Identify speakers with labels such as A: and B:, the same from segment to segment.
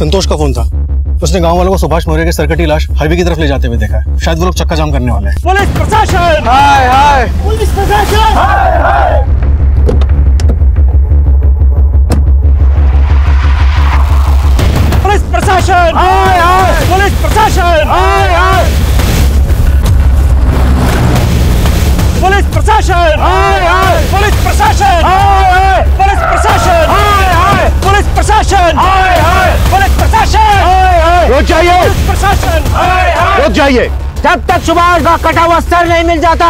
A: संतोष का फ़ोन था। उसने गाँव वालों को सुभाष मौर्य के सरकटी लाश हाईवे की तरफ़ ले जाते हुए देखा है। शायद वो लोग चक्का जाम करने वाले हैं।
B: पुलिस प्रशासन!
C: हाय हाय।
B: पुलिस प्रशासन! हाय हाय। पुलिस प्रशासन! हाय हाय। पुलिस प्रशासन! हाय हाय। पुलिस प्रशासन! हाय हाय। पुलिस प्रशासन! हाय हाय। पुलिस प्रशासन! हाय हाय। पुलिस प्रशासन हाय हाय! पुलिस प्रशासन हाय हाय!
C: रुक जाइए।
B: पुलिस प्रशासन हाय हाय!
C: रुक जाइए।
D: जब तक सुभाष का कटा हुआ सर नहीं मिल जाता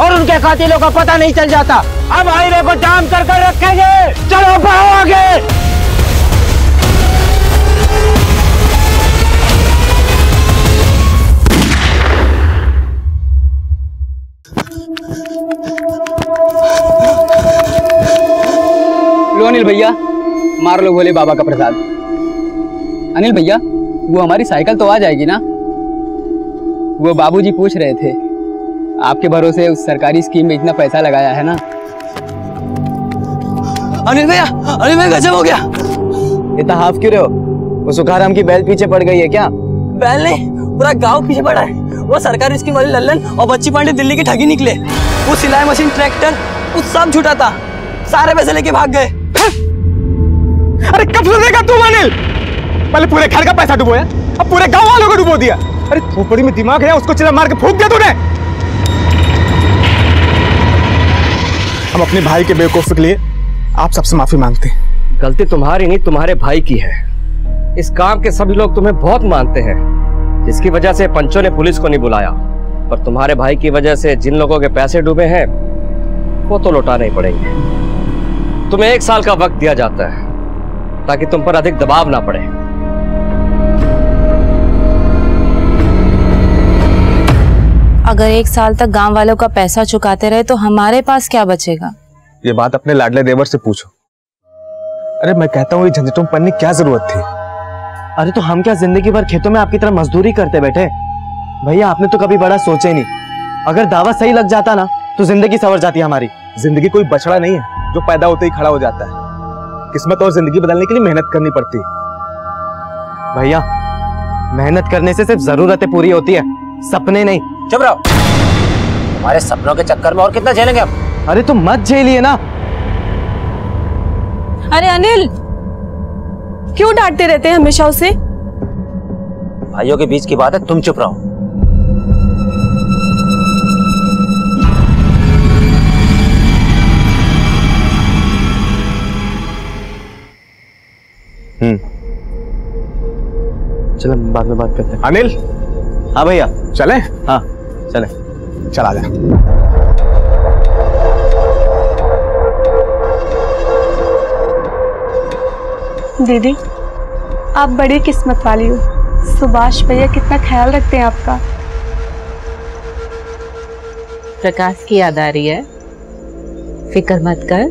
D: और उनके कातिलों का पता नहीं चल जाता अब हाईवे को जाम कर कर रखेंगे। चलो बढ़ो आगे।
E: लो अनिल भैया। मार लो भोले बाबा का प्रसाद। अनिल भैया वो हमारी साइकिल तो आ जाएगी ना? वो बाबूजी पूछ रहे थे आपके भरोसे उस सरकारी स्कीम में इतना पैसा लगाया है ना?
D: अनिल भैया अनिल भैया गजब हो गया।
F: इतना हाफ़ क्यों रहे हो? वो सुखाराम की बैल पीछे पड़ गई है क्या?
D: बैल नहीं पूरा गाँव पीछे पड़ा है। वो सरकारी स्कीम वाली लल्लन और बच्ची पांडे दिल्ली की ठगी निकले। वो सिलाई मशीन ट्रैक्टर वो सब झूठा था। सारे पैसे लेके भाग गए।
C: अरे कब सुधरेगा तू अनिल पहले पूरे घर का पैसा डुबोया अब पूरे गाँव वालों को डुबो दिया। अरे खोपड़ी में दिमाग है, उसको चिल्ला मार के फूक दिया तूने। हम अपने भाई के बेवकूफ़ी के लिए आप सबसे माफ़ी मांगते हैं।
F: गलती तुम्हारी नहीं, तुम्हारे भाई की है। इस काम के सभी लोग तुम्हें बहुत मानते हैं, जिसकी वजह से पंचों ने पुलिस को नहीं बुलाया। पर तुम्हारे भाई की वजह से जिन लोगों के पैसे डूबे हैं, वो तो लौटाने ही पड़ेंगे। तुम्हें एक साल का वक्त दिया जाता है। ताकि तुम पर अधिक दबाव ना पड़े।
G: अगर एक साल तक गाँव वालों का पैसा चुकाते रहे तो हमारे पास क्या बचेगा?
C: ये बात अपने लाडले देवर से पूछो। अरे मैं कहता हूँ ये झंझटों में पड़ने क्या ज़रूरत थी?
F: अरे तो हम क्या ज़िंदगी भर खेतों में आपकी तरह मजदूरी करते बैठे? भैया आपने तो कभी बड़ा सोचा ही नहीं। अगर दावा सही लग जाता ना तो ज़िंदगी सवर जाती हमारी।
C: ज़िंदगी कोई बछड़ा नहीं है जो पैदा होते ही खड़ा हो जाता है। किस्मत और ज़िंदगी बदलने के लिए मेहनत करनी पड़ती है।
F: भैया मेहनत करने से सिर्फ़ जरूरतें पूरी होती है सपने नहीं।
D: चुप रहो। हमारे सपनों के चक्कर में और कितना झेलेंगे हम?
F: अरे तुम मत झेलिए ना।
G: अरे अनिल क्यों डांटते रहते हैं हमेशा उसे?
D: भाइयों के बीच की बात है तुम चुप रहो।
F: चलो बाद में बात करते हैं।
C: अनिल?
F: हाँ भैया।
C: चले?
F: हाँ चले।
C: चला जा।
H: दीदी आप बड़ी किस्मत वाली हो। सुभाष भैया कितना ख्याल रखते हैं आपका।
G: प्रकाश की याद आ रही है। फ़िक्र मत कर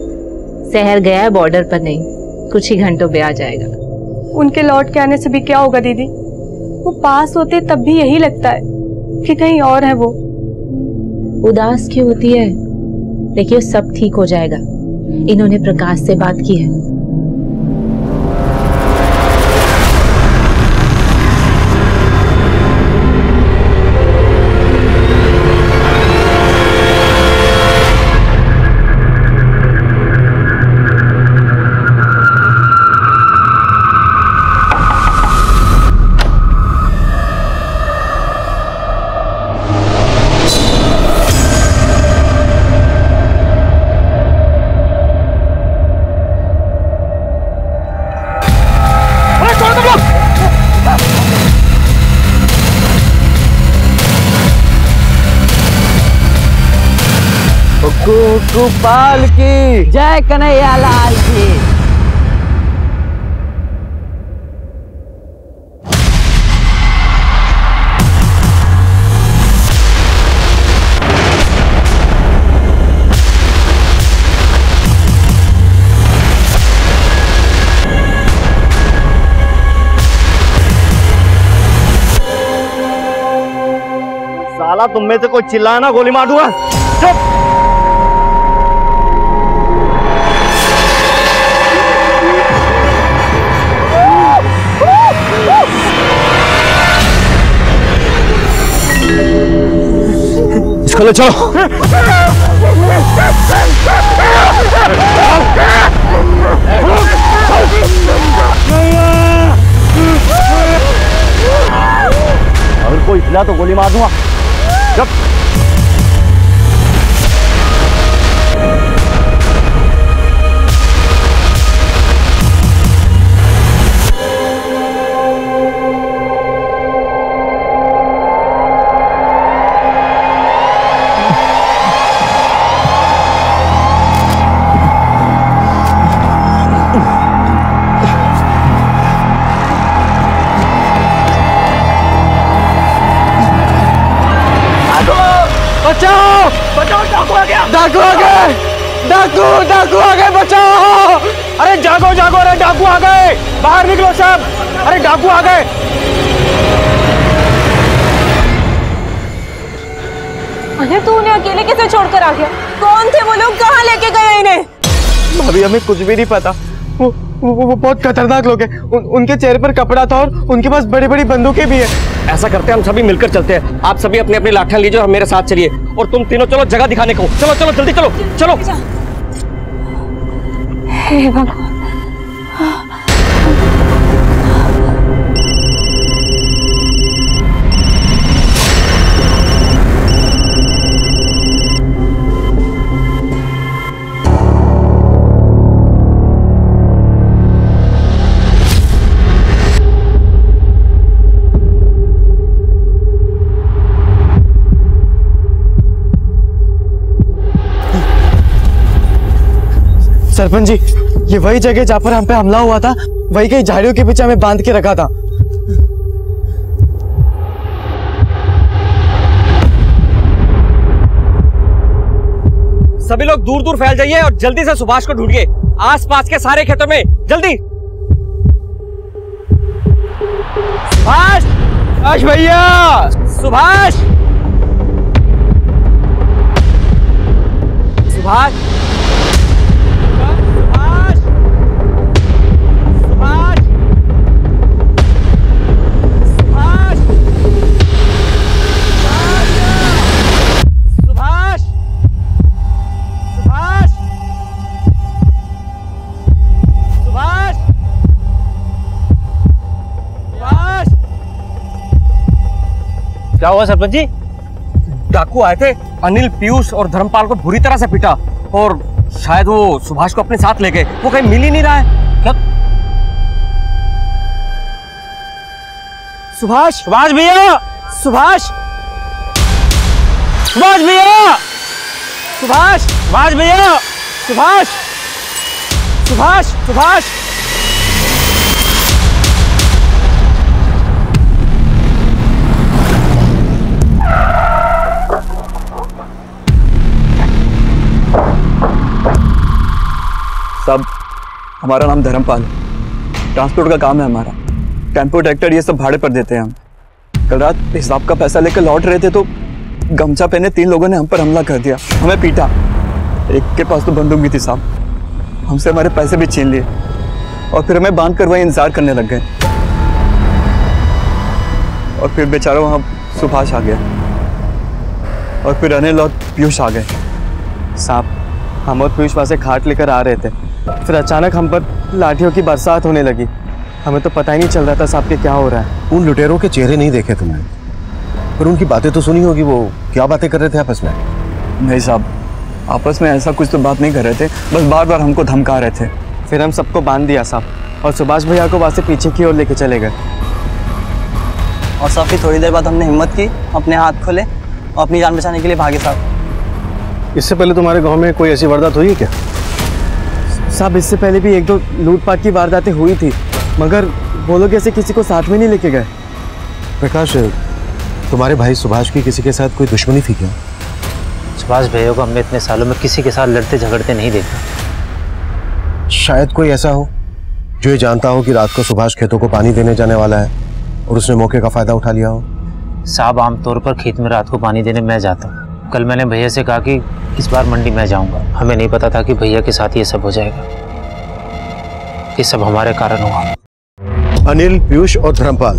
G: शहर गया है बॉर्डर पर नहीं। कुछ ही घंटों में आ जाएगा।
H: उनके लौट के आने से भी क्या होगा दीदी? वो पास होते तब भी यही लगता है कि कहीं और है वो।
G: उदास क्यों होती है? देखिए सब ठीक हो जाएगा। इन्होंने प्रकाश से बात की है।
F: गोपाल की।
D: जय कन्हैया लाल की
F: साला तुम में से कोई चिल्लाया ना गोली मार दूँगा?
I: चलो चलो।
H: अगर कोई हिला तो गोली मार दूँगा। जब
J: भाभी हमें कुछ भी नहीं पता। वो वो, वो बहुत खतरनाक लोग हैं। उन, उनके चेहरे पर कपड़ा था और उनके पास बड़ी बड़ी बंदूकें भी है।
F: ऐसा करते हैं हम सभी मिलकर चलते हैं। आप सभी अपने अपने लाठियाँ लीजिए और मेरे साथ चलिए। और तुम तीनों चलो जगह दिखाने को। चलो चलो जल्दी चलो चलो।
K: हे भगवान।
J: सरपंच जी ये वही जगह जहाँ पर हम पे हमला हुआ था वही कई झाड़ियों के पीछे हमें बाँध के रखा था।
F: सभी लोग दूर दूर फैल जाइए और जल्दी से सुभाष को ढूंढिए। आसपास के सारे खेतों में जल्दी। सुभाष!
J: सुभाष भैया!
F: सुभाष सुभाष! सुभाष!
H: क्या हुआ सरपंच जी।
F: डाकू आए थे अनिल पीयूष और धर्मपाल को बुरी तरह से पीटा और शायद वो सुभाष को अपने साथ ले गए वो कहीं मिल ही नहीं रहा है। क्या?
H: सुभाष? सुभाष भैया! सुभाष? सुभाष भैया! सुभाष? सुभाष भैया! सुभाष? सुभाष? सुभाष?
L: साहब, हमारा नाम धर्मपाल है। ट्रांसपोर्ट का काम है हमारा। टेंपो ट्रैक्टर ये सब भाड़े पर देते हैं हम। कल रात हिसाब का पैसा लेकर लौट रहे थे तो गमछा पहने तीन लोगों ने हम पर हमला कर दिया। हमें पीटा। एक के पास तो बंदूक भी थी साहब। हमसे हमारे पैसे भी छीन लिए। और फिर हमें बाँध कर वहीं इंतज़ार करने लग गए। और फिर बेचारा वहाँ सुभाष आ गया। और फिर अनिल और पीयूष आ गए।
J: साहब, हम और पीयूष वहाँ से खाट लेकर आ रहे थे। फिर अचानक हम पर लाठियों की बरसात होने लगी। हमें तो पता ही नहीं चल रहा था साहब के क्या हो रहा है।
I: उन लुटेरों के चेहरे नहीं देखे तुमने। पर उनकी बातें तो सुनी होगी वो क्या बातें कर रहे थे आपस में?
L: नहीं साहब आपस में ऐसा कुछ तो बात नहीं कर रहे थे बस बार बार हमको धमका रहे थे।
J: फिर हम सबको बाँध दिया साहब और सुभाष भैया को वहाँ से पीछे की ओर लेके चले गए।
D: और साहब फिर थोड़ी देर बाद हमने हिम्मत की अपने हाथ खोले और अपनी जान बचाने के लिए भागे साहब।
I: इससे पहले तुम्हारे गाँव में कोई ऐसी वारदात हुई है क्या?
J: साहब इससे पहले भी एक दो लूटपाट की वारदातें हुई थी मगर वो लोग ऐसे किसी को साथ में नहीं लेके गए।
I: प्रकाश तुम्हारे भाई सुभाष की किसी के साथ कोई दुश्मनी थी क्या?
M: सुभाष भैया को हमने इतने सालों में किसी के साथ लड़ते झगड़ते नहीं देखा।
I: शायद कोई ऐसा हो जो ये जानता हो कि रात को सुभाष खेतों को पानी देने जाने वाला है और उसने मौके का फ़ायदा उठा लिया हो।
M: साहब आमतौर पर खेत में रात को पानी देने मैं जाता हूँ। कल मैंने भैया से कहा कि इस बार मंडी मैं जाऊँगा। हमें नहीं पता था कि भैया के साथ ये सब हो जाएगा। ये सब हमारे कारण हुआ।
I: अनिल, पीयूष और धर्मपाल,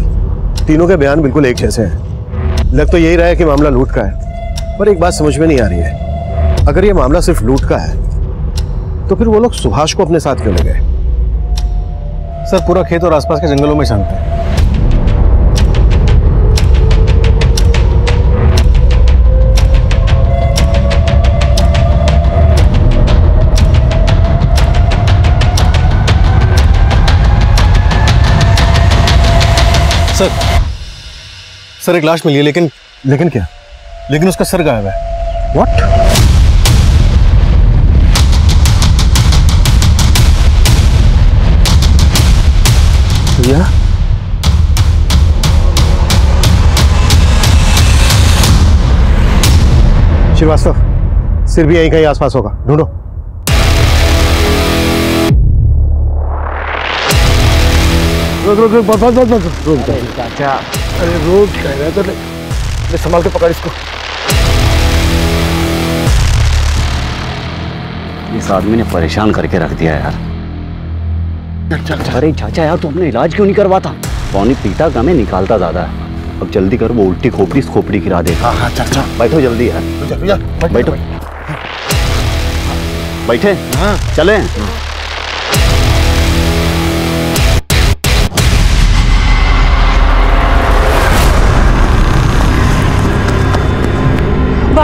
I: तीनों के बयान बिल्कुल एक जैसे हैं। लग तो यही रहा है कि मामला लूट का है, पर एक बात समझ में नहीं आ रही है। अगर ये मामला सिर्फ़ लूट का है तो फिर वो लोग सुभाष को अपने साथ क्यों ले गए?
A: सर, पूरा खेत और आसपास के जंगलों में शांत है। सर, एक लाश मिली है, लेकिन
I: लेकिन क्या?
A: लेकिन उसका सर गायब है।
I: वॉट
A: भैया?
I: श्रीवास्तव, सिर भी यहीं कहीं आसपास होगा। ढूंढो। रुक रुक रुक, बस बस बस बस, रुक चाचा। अरे रुक कह रहा तो ले संभाल के पकड़ इसको।
N: इस आदमी ने परेशान करके रख दिया यार। अरे चाचा यार तू अपना इलाज क्यों नहीं करवाता? पानी पीता कम है निकालता ज़्यादा है। अब जल्दी कर वो उल्टी खोपड़ी खोपड़ी गिरा देगा
I: हाँ हाँ चाचा
N: बैठो जल्दी यार। बैठो। बैठे?
I: हाँ।
N: चले?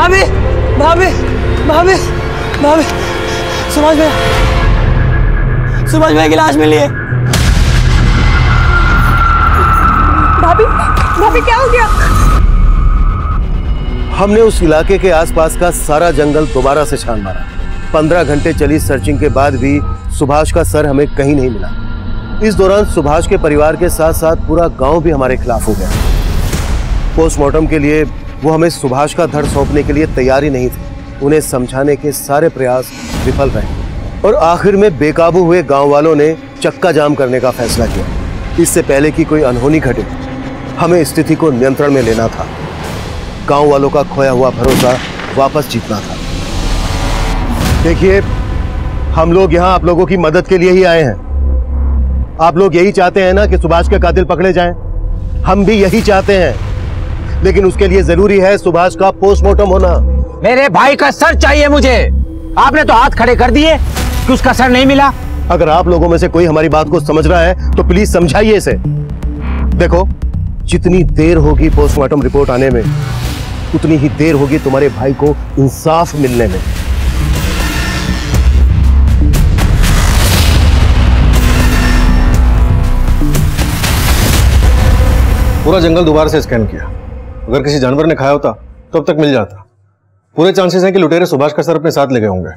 D: भाभी भाभी भाभी भाभी। सुभाष भैया। सुभाष भैया की लाश मिली है।
H: भाभी भाभी क्या हो गया?
I: हमने उस इलाके के आसपास का सारा जंगल दोबारा से छान मारा। पंद्रह घंटे चली सर्चिंग के बाद भी सुभाष का सर हमें कहीं नहीं मिला। इस दौरान सुभाष के परिवार के साथ साथ पूरा गाँव भी हमारे खिलाफ हो गया। पोस्टमार्टम के लिए वो हमें सुभाष का धड़ सौंपने के लिए तैयार ही नहीं थे। उन्हें समझाने के सारे प्रयास विफल रहे। और आखिर में बेकाबू हुए गाँव वालों ने चक्का जाम करने का फैसला किया। इससे पहले कि कोई अनहोनी घटे, हमें स्थिति को नियंत्रण में लेना था। गाँव वालों का खोया हुआ भरोसा वापस जीतना था। देखिए, हम लोग यहाँ आप लोगों की मदद के लिए ही आए हैं। आप लोग यही चाहते हैं ना कि सुभाष के कातिल पकड़े जाएँ? हम भी यही चाहते हैं। लेकिन उसके लिए ज़रूरी है सुभाष का पोस्टमार्टम होना।
O: मेरे भाई का सर चाहिए मुझे। आपने तो हाथ खड़े कर दिए कि उसका सर नहीं मिला।
I: अगर आप लोगों में से कोई हमारी बात को समझ रहा है तो प्लीज़ समझाइए इसे। देखो जितनी देर होगी पोस्टमार्टम रिपोर्ट आने में उतनी ही देर होगी तुम्हारे भाई को इंसाफ मिलने में।
A: पूरा जंगल दोबारा से स्कैन किया। अगर किसी जानवर ने खाया होता तो अब तक मिल जाता। पूरे चांसेस हैं कि लुटेरे सुभाष का सर अपने साथ ले गए होंगे।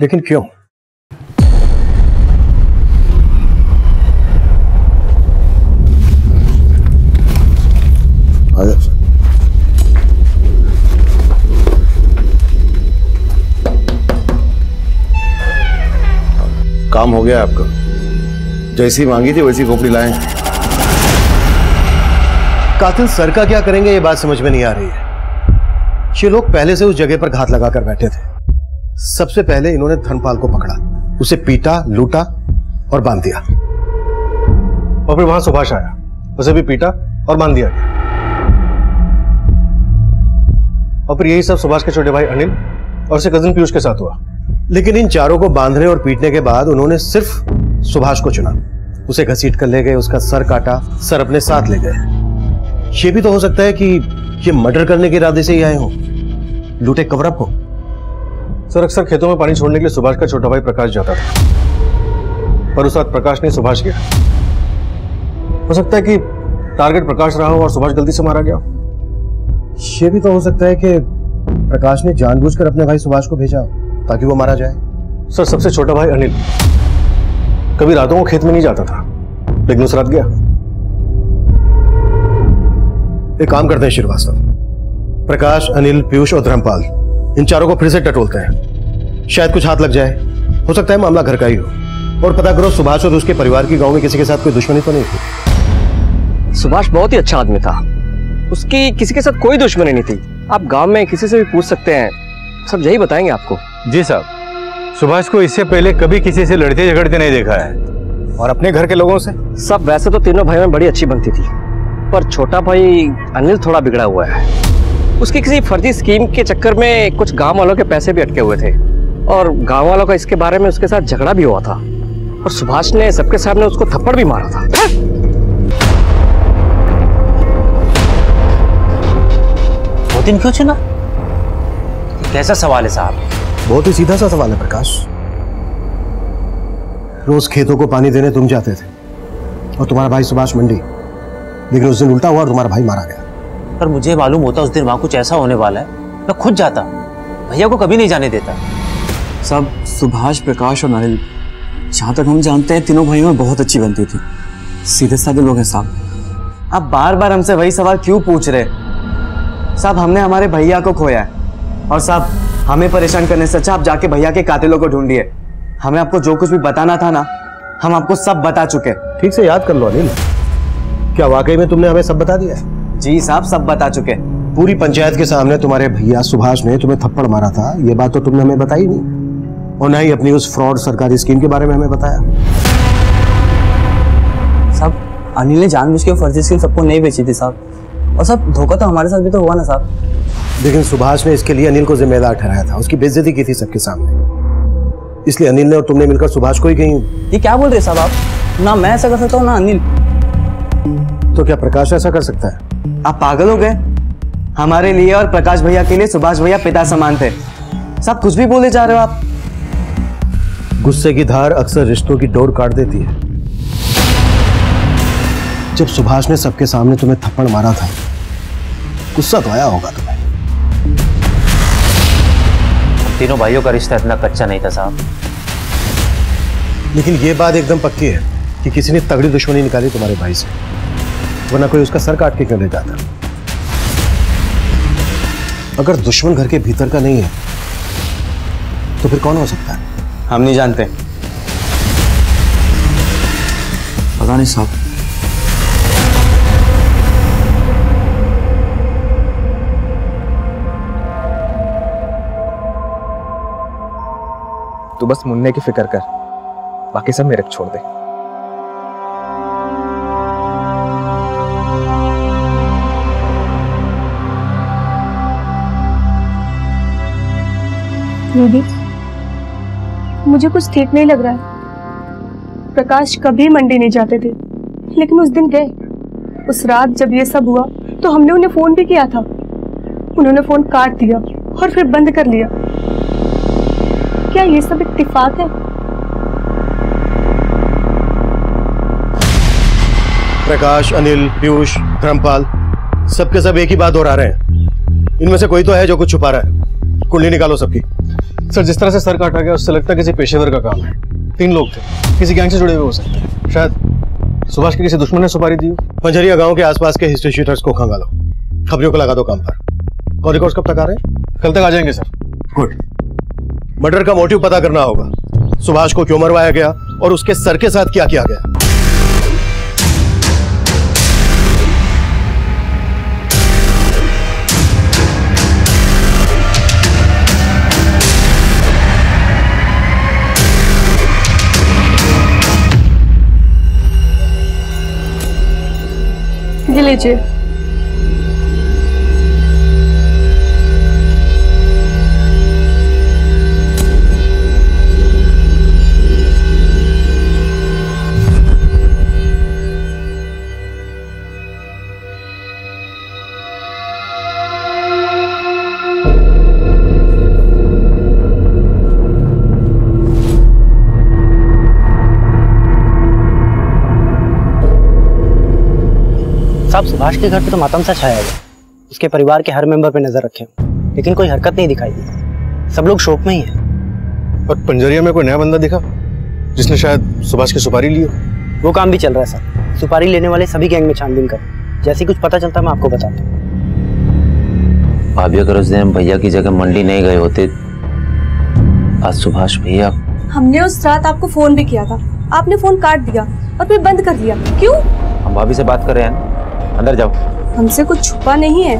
I: लेकिन क्यों?
P: काम हो गया आपका। जैसी मांगी थी, वैसी खोपड़ी लाए।
I: कातिल सर का क्या करेंगे, ये बात समझ में नहीं आ रही है। ये लोग पहले से उस जगह पर घात लगाकर बैठे थे। सबसे पहले इन्होंने धर्मपाल को पकड़ा, उसे पीटा, लूटा और बाँध दिया।
A: और फिर वहाँ सुभाष आया, उसे भी पीटा और बाँध दिया गया। और फिर यही सब सुभाष के छोटे भाई अनिल और उसके कजिन पीयूष के साथ हुआ।
I: लेकिन इन चारों को बांधने और पीटने के बाद उन्होंने सिर्फ़ सुभाष को चुना। उसे घसीट कर ले गए, उसका सर काटा, सर अपने साथ ले गए। ये भी तो हो सकता है कि ये मर्डर करने के इरादे से ही आए हो। लूटे कवरअप हो।
A: सर अक्सर खेतों में पानी छोड़ने के लिए सुभाष का छोटा भाई प्रकाश जाता था। पर उस रात प्रकाश ने सुभाष किया हो सकता है कि टारगेट प्रकाश रहा हो और सुभाष गलती से मारा गया
I: ये भी तो हो सकता है कि प्रकाश ने जानबूझकर अपने भाई सुभाष को भेजा ताकि वो मारा जाए।
A: सर सबसे छोटा भाई अनिल। कभी रातों को खेत में नहीं जाता था लेकिन उस रात गया।
I: एक काम करते हैं श्रीवास्तव। प्रकाश अनिल पीयूष और धर्मपाल इन चारों को फिर से टटोलते हैं। शायद कुछ हाथ लग जाए। हो सकता है मामला घर का ही हो। और पता करो सुभाष और उसके परिवार की गाँव में किसी के साथ कोई दुश्मनी तो नहीं थी?
F: सुभाष बहुत ही अच्छा आदमी था। उसकी किसी के साथ कोई दुश्मनी नहीं थी। आप गाँव में किसी से भी पूछ सकते हैं। सब यही बताएँगे आपको।
Q: जी साहब सुभाष को इससे पहले कभी किसी से लड़ते झगड़ते नहीं देखा है।
I: और अपने घर के लोगों से?
F: सब वैसे तो तीनों भाइयों में बड़ी अच्छी बनती थी। पर छोटा भाई अनिल थोड़ा बिगड़ा हुआ है। उसकी किसी फर्जी स्कीम के चक्कर में कुछ गाँव वालों के पैसे भी अटके हुए थे। और गाँव वालों का इसके बारे में उसके साथ झगड़ा भी हुआ था। और सुभाष ने सबके सामने उसको थप्पड़ भी मारा था।
M: वो दिन क्यों चुना? कैसा सवाल है साहब?
I: बहुत ही सीधा सा सवाल है प्रकाश। रोज खेतों को पानी देने तुम जाते थे। और तुम्हारा भाई सुभाष मंडी लेकिन उस दिन उल्टा हुआ और तुम्हारा भाई मारा गया।
M: पर मुझे मालूम होता उस दिन वहाँ कुछ ऐसा होने वाला है। मैं खुद जाता भैया को कभी नहीं जाने देता।
L: सब सुभाष प्रकाश और अनिल जहाँ तक हम जानते हैं तीनों भाइयों में बहुत अच्छी बनती थी। सीधे साधे लोग हैं साहब
J: आप बार बार हमसे वही सवाल क्यों पूछ रहे साहब हमने हमारे भैया को खोया है और साहब हमें परेशान करने से अच्छा आप जाके भैया के कातिलों को ढूंढिए। हमें आपको जो कुछ भी बताना था ना हम आपको सब बता चुके
I: ठीक से याद कर लो अनिल। क्या वाकई में तुमने हमें सब बता दिया?
J: जी साहब सब बता चुके
I: पूरी पंचायत के सामने तुम्हारे भैया सुभाष ने तुम्हें थप्पड़ मारा था। ये बात तो तुमने हमें बताई नहीं। और ना ही अपनी उस फ्रॉड सरकारी स्कीम के बारे में हमें बताया।
J: साहब अनिल ने जानबूझ के फर्जी स्कीम सबको नहीं बेची थी साहब। और सब धोखा तो हमारे साथ भी तो हुआ ना साहब।
I: लेकिन सुभाष ने इसके लिए अनिल को जिम्मेदार ठहराया था। उसकी बेइज्जती की थी सबके सामने। इसलिए अनिल ने और तुमने मिलकर सुभाष को ही कहीं।
J: ये क्या बोल रहे साहब आप? ना मैं ऐसा कर सकता हूँ ना अनिल।
I: तो क्या प्रकाश ऐसा कर सकता है?
J: आप पागल हो गए। हमारे लिए और प्रकाश भैया के लिए सुभाष भैया पिता समान थे। सब कुछ भी बोले जा रहे हो आप।
I: गुस्से की धार अक्सर रिश्तों की डोर काट देती है। जब सुभाष ने सबके सामने तुम्हें थप्पड़ मारा था गुस्सा तो आया होगा तुम्हें।
M: तीनों भाइयों का रिश्ता इतना कच्चा नहीं था साहब।
I: लेकिन ये बात एकदम पक्की है कि किसी ने तगड़ी दुश्मनी निकाली तुम्हारे भाई से। वरना कोई उसका सर काट के क्यों ले जाता अगर दुश्मन घर के भीतर का नहीं है तो फिर कौन हो सकता है?
J: हम नहीं जानते।
L: पता नहीं साहब।
R: तू बस मुन्ने की फ़िक्र कर। बाकी सब मेरे छोड़ दे।
H: दीदी, मुझे कुछ ठीक नहीं लग रहा है। प्रकाश कभी मंडी नहीं जाते थे, लेकिन उस दिन गए। उस रात जब ये सब हुआ तो हमने उन्हें फ़ोन भी किया था। उन्होंने फ़ोन काट दिया और फिर बंद कर लिया। क्या ये सब इत्तेफाक है?
I: प्रकाश, अनिल, पीयूष, धर्मपाल, सबके सब एक ही बात दोहरा रहे हैं। इनमें से कोई तो है जो कुछ छुपा रहा है। कुंडली निकालो सबकी।
A: सर जिस तरह से सर काटा गया उससे लगता है किसी पेशेवर का काम है। तीन लोग थे। किसी गैंग से जुड़े हुए हो सकते हैं। शायद सुभाष के किसी दुश्मन ने सुपारी दी।
I: पंजरिया गाँव के आसपास के हिस्ट्री शीटर्स को खंगालो। खबरियों को लगा दो काम पर। और रिकॉर्ड कब तक आ रहे हैं?
A: कल तक आ जाएँगे सर।
I: गुड। मर्डर का मोटिव पता करना होगा। सुभाष को क्यों मरवाया गया और उसके सर के साथ क्या किया गया?
H: लीजिए।
S: साहब सुभाष के घर पे तो मातम सा छाया हुआ उसके परिवार के हर मेंबर पे नज़र रखे। लेकिन कोई हरकत नहीं दिखाई दी। सब लोग शोक में ही है।
A: और पंजरिया में कोई नया बंदा दिखा जिसने शायद सुभाष की सुपारी ली हो?
S: वो काम भी चल रहा है सर। सुपारी लेने वाले सभी गैंग में छानबीन कर। जैसे कुछ पता चलता मैं आपको बताता हूँ।
M: भाभी अगर उस दिन हम भैया की जगह मंडी नहीं गए होते। आज सुभाष भैया
H: हमने उस रात आपको फ़ोन भी किया था। आपने फ़ोन काट दिया और फिर बंद कर दिया। क्यों?
M: हम भाभी से बात कर रहे हैं अंदर जाओ।
H: हमसे कुछ छुपा नहीं है।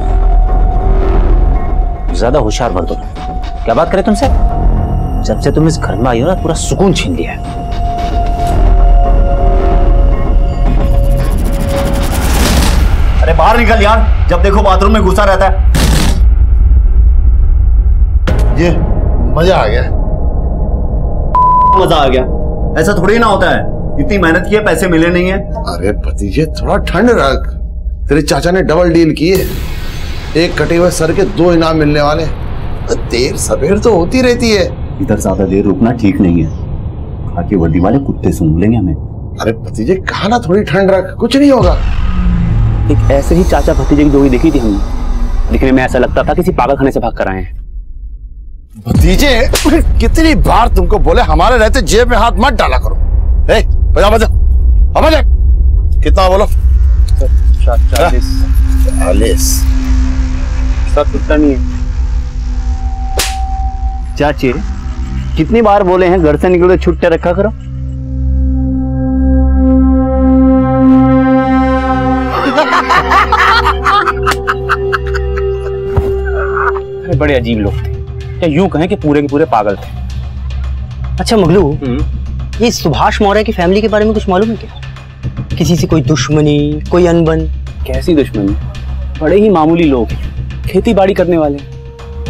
M: ज़्यादा होशियार मत हो क्या बात करें तुमसे? जब से तुम इस घर में आई हो ना पूरा सुकून छीन लिया है।
N: अरे बाहर निकल यार जब देखो बाथरूम में घुसा रहता है।
I: ये मज़ा आ गया।
N: मज़ा आ गया। ऐसा थोड़ी ना होता है। इतनी मेहनत की है पैसे मिले नहीं है।
I: अरे भतीजे थोड़ा ठंड रख। तेरे चाचा ने डबल डील की है। एक कटे हुए सर के दो इनाम मिलने वाले देर सवेर तो होती रहती है।
N: इधर ज़्यादा देर रुकना ठीक नहीं है। खाकी वर्दी वाले कुत्ते सूंघ लेंगे हमें।
I: अरे भतीजे कहा ना थोड़ी ठंड रख कुछ नहीं होगा।
N: एक ऐसे ही चाचा भतीजे की जोड़ी देखी थी हमने। दिखने में ऐसा लगता था किसी पागल खाने से भाग कर आए हैं।
I: भतीजे कितनी बार तुमको बोले हमारे रहते जेब में हाथ मत डाला करो। ए बजा बजा। बजा। कितना बोलो?
N: चालीस
I: चालीस
N: सब उतना नहीं है। चाचे कितनी बार बोले हैं घर से निकलो तो छुट्टे रखा करो।
S: बड़े अजीब लोग थे। या यूँ कहें कि पूरे के पूरे पागल थे। अच्छा मगलू ये सुभाष मौर्य की फैमिली के बारे में कुछ मालूम है क्या? किसी से कोई दुश्मनी कोई अनबन।
N: कैसी दुश्मनी? बड़े ही मामूली लोग खेती बाड़ी करने वाले।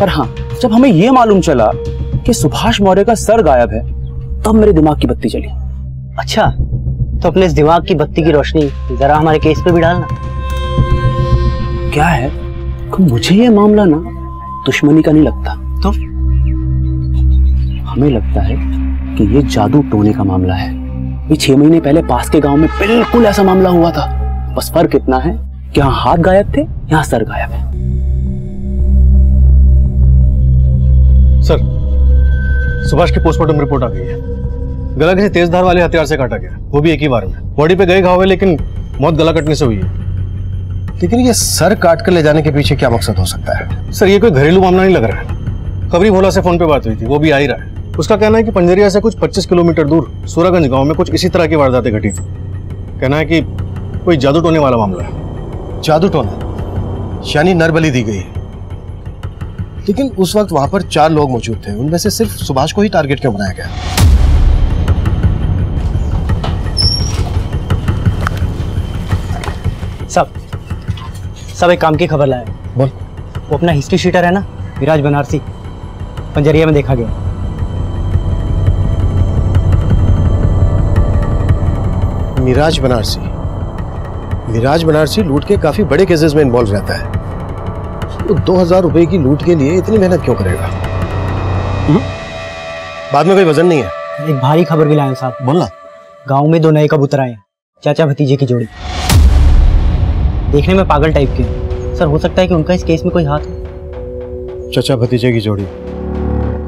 S: पर हाँ जब हमें यह मालूम चला कि सुभाष मौर्य का सर गायब है तब मेरे दिमाग की बत्ती चली।
T: अच्छा तो अपने इस दिमाग की बत्ती की रोशनी जरा हमारे केस पे भी डालना
S: क्या है? कि मुझे ये मामला ना दुश्मनी का नहीं लगता।
T: तो?
S: हमें लगता है कि ये जादू टोने का मामला है। ये छह महीने पहले पास के गाँव में बिल्कुल ऐसा मामला हुआ था। बस फ़र्क इतना है कि यहाँ हाथ गायब थे यहाँ सर गायब है।
A: सर सुभाष की पोस्टमार्टम रिपोर्ट आ गई है। गला किसी तेज धार वाले हथियार से काटा गया। वो भी एक ही बार में। बॉडी पे गए घाव है लेकिन मौत गला कटने से हुई है।
I: लेकिन ये सर काट कर ले जाने के पीछे क्या मकसद हो सकता है?
A: सर ये कोई घरेलू मामला नहीं लग रहा है। खबरी भोला से फ़ोन पे बात हुई थी वो भी आ ही रहा है। उसका कहना है कि पंजरिया से कुछ 25 किलोमीटर दूर सूरागंज गाँव में कुछ इसी तरह की वारदातें घटी थी। कहना है कि कोई जादू टोने वाला मामला है।
I: जादू टोना? यानी नरबली दी गई है। लेकिन उस वक्त वहाँ पर चार लोग मौजूद थे। उनमें से सिर्फ़ सुभाष को ही टारगेट क्यों बनाया गया?
T: सब सब एक काम की खबर लाया
I: बोल।
T: वो अपना हिस्ट्री शीटर है ना? विराज बनारसी पंजरिया में देखा गया।
I: मिराज बनारसी। मिराज बनारसी लूट के काफ़ी बड़े केसेस में इन्वॉल्व रहता है। तो दो हज़ार रुपए की लूट के लिए इतनी मेहनत क्यों करेगा? हम्म? बाद में कोई वज़न नहीं है।
T: एक भारी खबर भी लाया साहब।
I: बोलना।
T: गाँव में दो नए कबूतर आए चाचा भतीजे की जोड़ी। देखने में पागल टाइप के हैं। सर हो सकता है कि उनका इस केस में कोई हाथ हो।
I: चचा भतीजे की जोड़ी।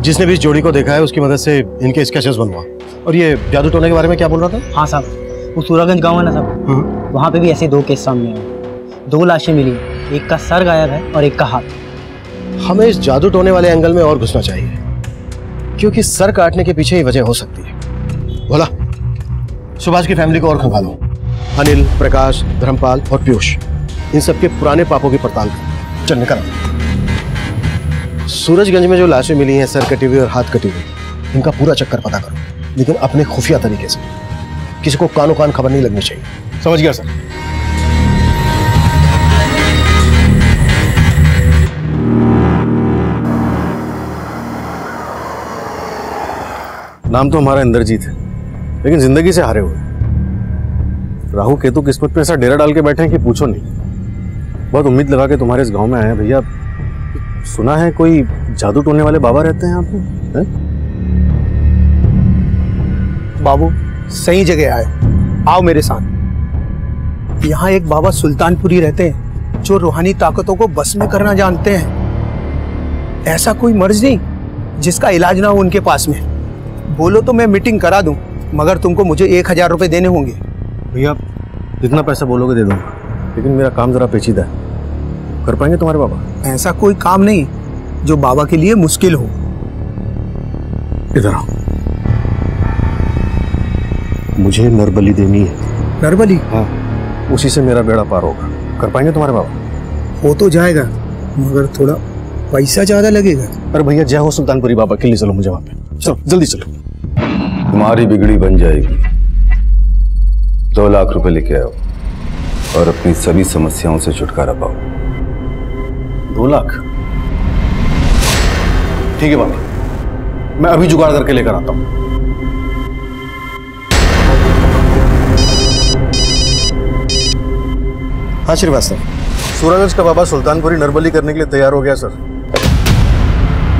I: जिसने भी इस जोड़ी को देखा है उसकी मदद से इनके स्केचेस बनवा। और ये जादू टोने के बारे में क्या बोल रहा था?
T: हाँ साहब। वो सूरागंज गाँव है ना साहब वहाँ पे भी ऐसे दो केस सामने आए। दो लाशें मिली। एक का सर गायब है और एक का हाथ।
I: हमें इस जादू टोने वाले एंगल में और घुसना चाहिए। क्योंकि सर काटने के पीछे ही वजह हो सकती है। बोला सुभाष की फैमिली को और खंगालो अनिल प्रकाश धर्मपाल और पीयूष इन सबके पुराने पापों की पड़ताल कर। चल निकल। सूरजगंज में जो लाशें मिली हैं सर कटी हुई और हाथ कटी हुई इनका पूरा चक्कर पता करो। लेकिन अपने खुफिया तरीके से। किसी को कानो कान खबर नहीं लगनी चाहिए।
A: समझ गया सर। नाम तो हमारा इंद्रजीत है लेकिन ज़िंदगी से हारे हुए। राहु केतु किस्मत पे ऐसा डेरा डाल के बैठे हैं कि पूछो नहीं। बहुत उम्मीद लगा के तुम्हारे इस गाँव में आए हैं। भैया सुना है कोई जादू टोने वाले बाबा रहते हैं यहाँ पे
U: बाबू सही जगह आए। आओ मेरे साथ। यहाँ एक बाबा सुल्तानपुरी रहते हैं जो रूहानी ताकतों को बस में करना जानते हैं। ऐसा कोई मर्ज नहीं जिसका इलाज ना हो उनके पास में। बोलो तो मैं मीटिंग करा दूँ मगर तुमको मुझे एक हज़ार रुपये देने होंगे।
A: भैया जितना पैसा बोलोगे दे दूँगा लेकिन मेरा काम जरा पेचीदा है। कर पाएँगे तुम्हारे बाबा?
U: ऐसा कोई काम नहीं जो बाबा के लिए मुश्किल हो।
A: इधर आओ। मुझे नरबली देनी है।
U: नरबली?
A: हाँ उसी से मेरा बेड़ा पार होगा। कर पाएँगे तुम्हारे बाबा?
U: हो तो जाएगा मगर थोड़ा पैसा ज़्यादा लगेगा।
A: अरे भैया जय हो सुल्तानपुरी बाबा के लिए चलो मुझे वहाँ पे। चलो जल्दी चलो।
P: तुम्हारी बिगड़ी बन जाएगी। दो लाख रुपए लेके आओ और अपनी सभी समस्याओं से छुटकारा पाओ।
A: दो लाख? ठीक है बाबा। मैं अभी जुगाड़ करके लेकर आता हूँ। हाँ श्रीवास्तव सूरज का बाबा सुल्तानपुरी नरबली करने के लिए तैयार हो गया सर।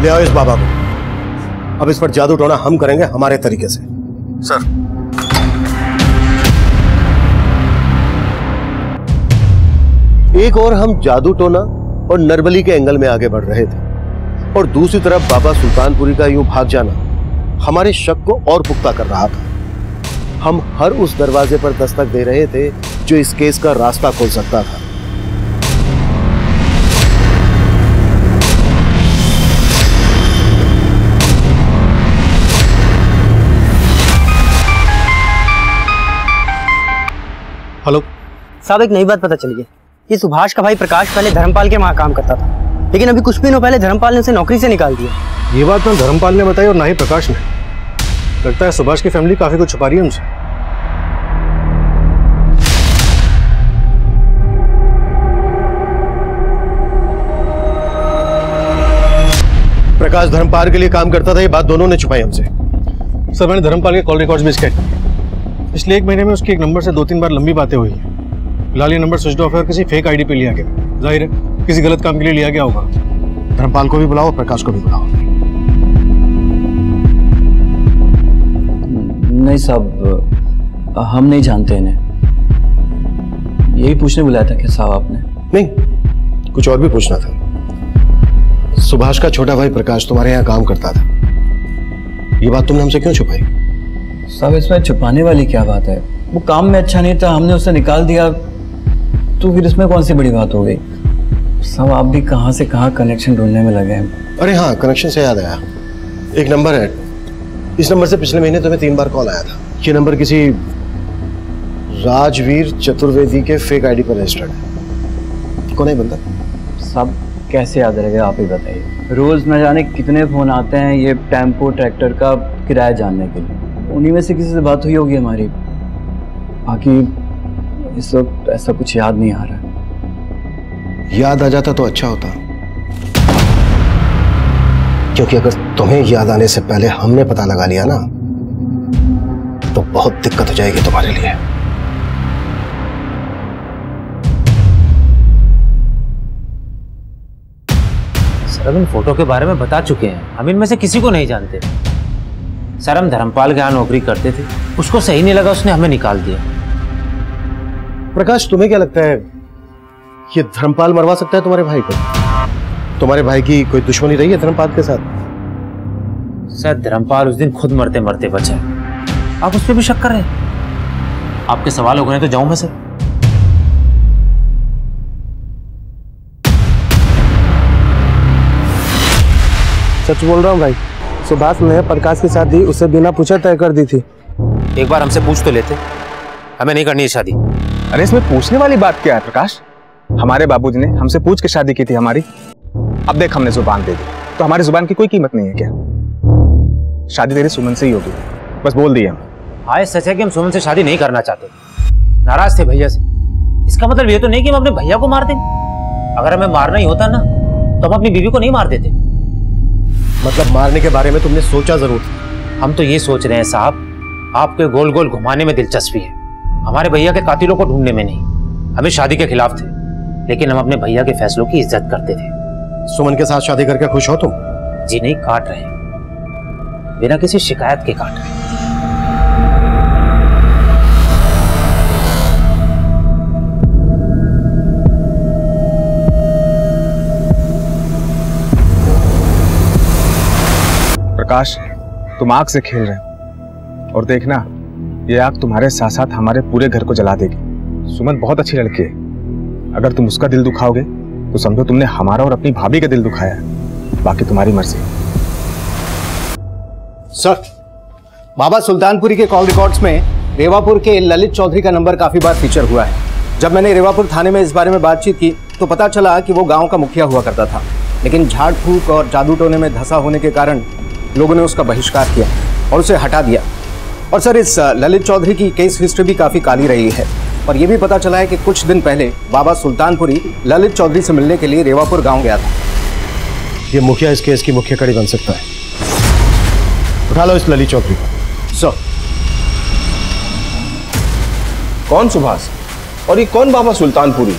I: ले आओ इस बाबा को। अब इस पर जादू टोना हम करेंगे हमारे तरीके से।
A: सर।
I: एक और हम जादू टोना और नरबली के एंगल में आगे बढ़ रहे थे और दूसरी तरफ़ बाबा सुल्तानपुरी का यूँ भाग जाना हमारे शक को और पुख्ता कर रहा था। हम हर उस दरवाजे पर दस्तक दे रहे थे जो इस केस का रास्ता खोल सकता था।
A: हेलो।
T: साहब एक नई बात पता चली है। ये सुभाष का भाई प्रकाश पहले धर्मपाल के वहाँ काम करता था। लेकिन अभी कुछ दिनों पहले धर्मपाल ने उसे नौकरी से निकाल दिया।
A: ये बात ना धर्मपाल ने बताई और ना ही प्रकाश ने। लगता है सुभाष की फैमिली काफ़ी कुछ छुपा रही है हमसे
I: प्रकाश धर्मपाल के लिए काम करता था ये बात दोनों ने छुपाई हमसे।
A: सर मैंने धर्मपाल के कॉल रिकॉर्ड्स भी स्कैन किए पिछले एक महीने में उसके एक नंबर से दो तीन बार लंबी बातें हुई हैं। फ़िलहाल ये नंबर स्विच ऑफ़ है और किसी फेक आईडी पे लिया गया। ज़ाहिर है किसी गलत काम के लिए लिया गया होगा। धर्मपाल को भी बुलाओ प्रकाश को भी बुलाओ।
L: नहीं साहब हम नहीं जानते इन्हें। यही पूछने बुलाया था क्या साहब आपने?
I: नहीं कुछ और भी पूछना था। सुभाष का छोटा भाई प्रकाश तुम्हारे यहाँ काम करता था। ये बात तुमने हमसे क्यों छुपाई?
L: साहब इसमें छुपाने वाली क्या बात है? वो काम में अच्छा नहीं था हमने उसे निकाल दिया। तो फिर इसमें कौन सी बड़ी बात हो गई? साहब आप भी कहाँ से कहाँ कनेक्शन ढूँढने में लगे हैं?
I: अरे हाँ कनेक्शन से याद आया। एक नंबर है। इस नंबर से पिछले महीने तुम्हें तीन बार कॉल आया था। ये नंबर किसी राजवीर चतुर्वेदी के फेक आईडी पर रजिस्टर्ड है। कौन है बंदा?
L: साहब कैसे याद रहेगा आप ही बताइए। रोज न जाने कितने फ़ोन आते हैं ये टेंपो ट्रैक्टर का किराया जानने के लिए। उन्हीं में से किसी से बात हुई होगी हमारी? बाकी इस वक्त ऐसा कुछ याद नहीं आ रहा।
I: याद आ जाता तो अच्छा होता। क्योंकि अगर तुम्हें याद आने से पहले हमने पता लगा लिया ना तो बहुत दिक्कत हो जाएगी तुम्हारे लिए।
M: सर इन फ़ोटो के बारे में बता चुके हैं। हम इनमें से किसी को नहीं जानते। सर हम धर्मपाल के यहाँ नौकरी करते थे। उसको सही नहीं लगा उसने हमें निकाल दिया।
I: प्रकाश तुम्हें क्या लगता है ये धर्मपाल मरवा सकता है तुम्हारे भाई को? तुम्हारे भाई की कोई दुश्मनी रही है धर्मपाल के साथ?
M: सर धर्मपाल उस दिन खुद मरते मरते बचा। आप उस पर भी शक कर रहे हैं? आपके सवाल हो गए तो जाऊँ मैं सर?
U: सच बोल रहा हूँ भाई। सुभाष ने प्रकाश की शादी उसे बिना पूछे तय कर दी थी।
M: एक बार हमसे पूछ तो लेते। हमें नहीं करनी है शादी।
R: अरे इसमें पूछने वाली बात क्या है प्रकाश? हमारे बाबूजी ने हमसे पूछ के शादी की थी हमारी। अब देख हमने ज़ुबान दे दी। तो हमारी ज़ुबान की कोई कीमत नहीं है क्या? शादी तेरी सुमन से ही होगी। बस बोल दिए हम
M: हाँ सच है कि हम सुमन से शादी नहीं करना चाहते। नाराज़ थे भैया से। इसका मतलब ये तो नहीं कि हम अपने भैया को मार दें। अगर हमें मारना ही होता ना तो हम अपनी बीवी को नहीं मार देते।
I: मतलब मारने के बारे में तुमने सोचा ज़रूर। था
M: हम तो ये सोच रहे हैं साहब आपके गोल गोल घुमाने में दिलचस्पी है। हमारे भैया के कातिलों को ढूँढने में नहीं हमें शादी के खिलाफ थे लेकिन हम अपने भैया के फैसलों की इज़्ज़त करते थे।
I: सुमन के साथ शादी करके खुश हो तुम?
M: जी नहीं काट रहे बिना किसी शिकायत के काट रहे
R: प्रकाश, तुम आग से खेल रहे हो। और देखना, ये आग तुम्हारे साथ साथ हमारे पूरे घर को जला देगी। सुमन बहुत अच्छी लड़की है। अगर तुम उसका दिल दुखाओगे तो समझो तुमने हमारा और अपनी भाभी का दिल दुखाया बाकी तुम्हारी मर्ज़ी।
U: सर, बाबा सुल्तानपुरी के कॉल रिकॉर्ड्स में रेवापुर के ललित चौधरी का नंबर काफ़ी बार फीचर हुआ है। जब मैंने रेवापुर थाने में इस बारे में बातचीत की तो पता चला कि वो गाँव का मुखिया हुआ करता था। लेकिन झाड़ फूक और जादू टोने में धंसा होने के कारण लोगों ने उसका बहिष्कार किया और उसे हटा दिया। और सर इस ललित चौधरी की केस हिस्ट्री भी काफ़ी काली रही है। और ये भी पता चला है कि कुछ दिन पहले बाबा सुल्तानपुरी ललित चौधरी से मिलने के लिए रेवापुर गाँव गया था।
I: ये मुखिया इस केस की मुख्य कड़ी बन सकता है। उठा लो इस ललित चौधरी को।
R: सर कौन सुभाष? और ये कौन बाबा सुल्तानपुरी?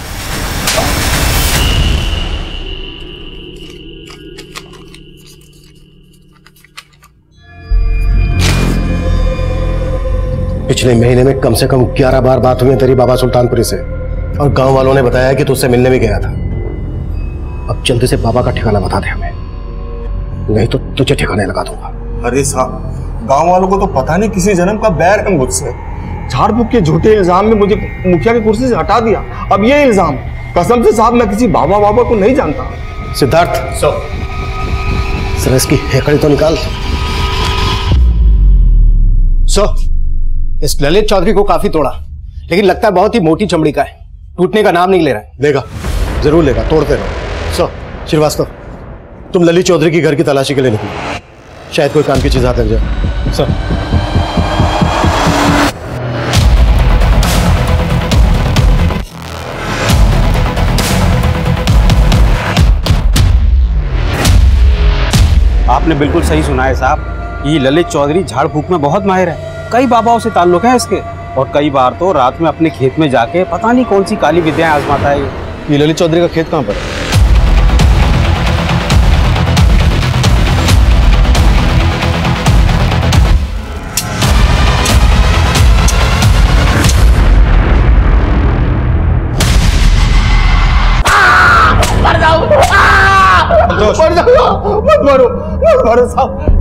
I: पिछले महीने में कम से कम ग्यारह बार बात हुई है तेरी बाबा सुल्तानपुरी से। और गाँव वालों ने बताया कि तुझसे मिलने भी गया था। अब जल्दी से बाबा का ठिकाना बता दे हमें। नहीं तो तुझे ठिकाने लगा दूँगा।
R: अरे साहब गाँव वालों को तो पता नहीं किसी जन्म का बैर है मुझसे। झाड़ फूक के झूठे इल्ज़ाम में मुझे मुखिया की कुर्सी से हटा दिया। अब ये इल्ज़ाम कसम से साहब मैं किसी बाबा बाबा को नहीं जानता।
I: सिद्धार्थ सो सर इसकी हेकड़ी तो निकाल।
U: सो इस ललित चौधरी को काफ़ी तोड़ा लेकिन लगता है बहुत ही मोटी चमड़ी का है। टूटने का नाम नहीं ले रहा है।
I: लेगा ज़रूर लेगा तोड़ते रहो। सो श्रीवास्तव तुम ललित चौधरी की घर की तलाशी के लिए निकलो। शायद कोई काम की चीज़ हाथ लग जाए। सर।
T: आपने बिल्कुल सही सुना है साहब ये ललित चौधरी झाड़ फूक में बहुत माहिर है। कई बाबाओं से ताल्लुक है इसके। और कई बार तो रात में अपने खेत में जाके पता नहीं कौन सी काली विद्याएँ आजमाता है ये।
A: ललित चौधरी का खेत कहाँ पर है?
R: मर जाओ। मत मारो। मत मारो साहब।